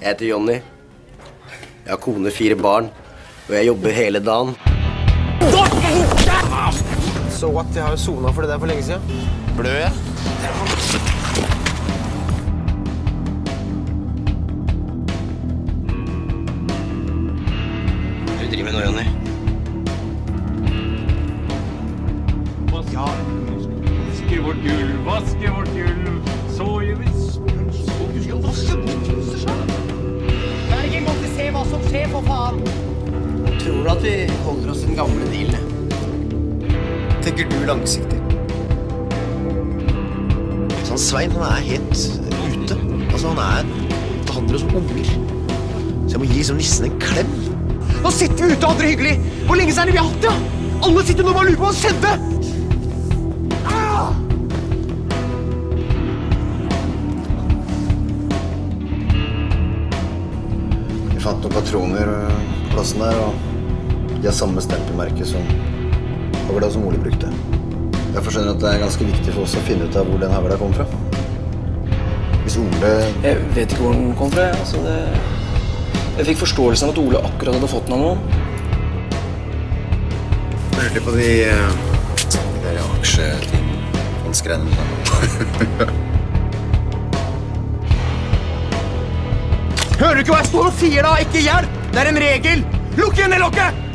Jeg heter Jonny. Jeg har kone, fire barn, og jeg jobber hele dagen. Så what? Jeg har jo sona for det der for lenge siden. Blør jeg? Hva du driver med nå, Jonny? Vaske vårt gulv, vaske vårt gulv, Tror du at vi holder oss til den gamle dealen? Tenker du langsiktig? Sånn, Svein han er helt ute. Altså, han er behandler oss som unger. Så jeg må gi liksom nissen en klem. Nå sitter vi ute og har det hyggelig. Hvor lenge siden har hatt det? ja? Alle sitter nå og bare lurer på hva som skjedde. Vi fant noen patroner øh, på plassen der, og de har samme stempelmerke som hagla som Ole brukte. Derfor skjønner jeg at det er ganske viktig for oss å finne ut av hvor den hagla kom fra. Hvis Ole Jeg vet ikke hvor den kom fra. Altså, det... Jeg fikk forståelsen av at Ole akkurat hadde fått den av noen. hørte på de, øh, de der aksjetingene Hører du ikke hva jeg står og sier, da? Ikke hjelp! Det er en regel! Lukk igjen det lokket!